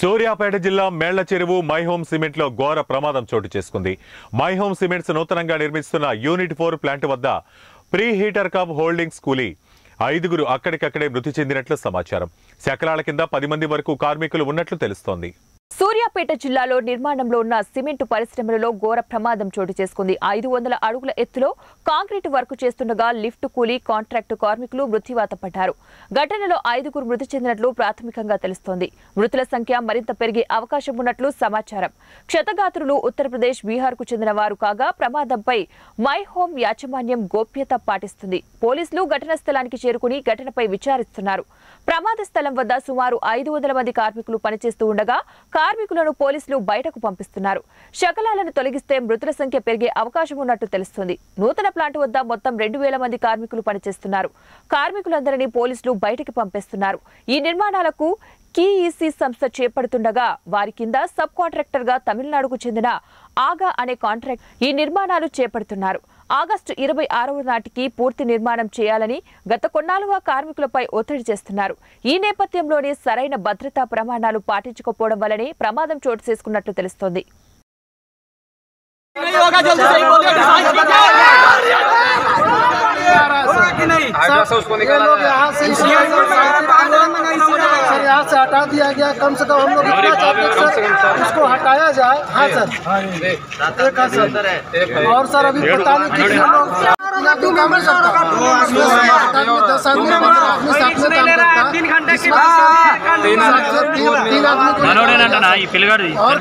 సూర్యాపేట జిల్లా మేళ్ళ చెరువు my home సిమెంట్లో ఘోర ప్రమాదం చోటు చేసుకుంది. మై హోమ్ సిమెంట్స్ నూతనంగా నిర్మిస్తున్న యూనిట్ ఫోర్ ప్లాంట్ వద్ద ప్రీ హీటర్ కప్ హోల్డింగ్స్ కూలీ ఐదుగురు అక్కడికక్కడే మృతి చెందినట్లు సమాచారం. శకలాల కింద పది మంది వరకు కార్మికులు ఉన్నట్లు తెలుస్తోంది. సూర్యాపేట జిల్లాలో నిర్మాణంలో ఉన్న సిమెంట్ పరిశ్రమలలో ఘోర ప్రమాదం చోటు చేసుకుంది. ఐదు వందల అడుగుల ఎత్తులో కాంక్రీట్ వర్క్ చేస్తుండగా లిఫ్ట్ కూలీ కాంట్రాక్టు కార్మికులు మృత్యువాత పడ్డారు. ఘటనలో ఐదుగురు మృతి చెందినట్లు ప్రాథమికంగా తెలుస్తోంది. మృతుల సంఖ్య మరింత పెరిగే అవకాశం ఉన్నట్లు సమాచారం. క్షతగాత్రులు ఉత్తరప్రదేశ్ బీహార్కు చెందిన వారు కాగా ప్రమాదంపై మై హోమ్ యాజమాన్యం గోప్యత పాటిస్తుంది. పోలీసులు ఘటనా స్థలానికి చేరుకుని ఘటనపై విచారిస్తున్నారు. ప్రమాద స్థలం వద్ద సుమారు ఐదు వందల మంది కార్మికులు పనిచేస్తూ ఉండగా కార్మికులు కార్మికులను పోలీసులు బయటకు పంపిస్తున్నారు. శకలాలను తొలగిస్తే మృతుల సంఖ్య పెరిగే అవకాశం ఉన్నట్టు తెలుస్తుంది. నూతన ప్లాంట్ వద్ద మొత్తం రెండు వేల మంది కార్మికులు పనిచేస్తున్నారు. కార్మికులందరినీ పోలీసులు బయటకు పంపిస్తున్నారు. ఈ నిర్మాణాలకు కీఈసీ సంస్థ చేపడుతుండగా వారి కింద సబ్ కాంట్రాక్టర్గా తమిళనాడుకు చెందిన ఆగా అనే కాంట్రాక్ట్ ఈ నిర్మాణాలు చేపడుతున్నారు. ఆగస్టు ఇరవై ఆరవ నాటికి పూర్తి నిర్మాణం చేయాలని గత కొన్నాళ్ళుగా కార్మికులపై ఒత్తిడి చేస్తున్నారు. ఈ నేపథ్యంలోనే సరైన భద్రతా ప్రమాణాలు పాటించకపోవడం వల్లనే ప్రమాదం చోటు చేసుకున్నట్లు తెలుస్తోంది. से उसको यहाँ से सर यहाँ हटा दिया गया। कम से कम हम लोग उसको हटाया जाए। हाँ सर। और सर अभी पता नहीं कितने लोग तीन नंबर तीन आदमी और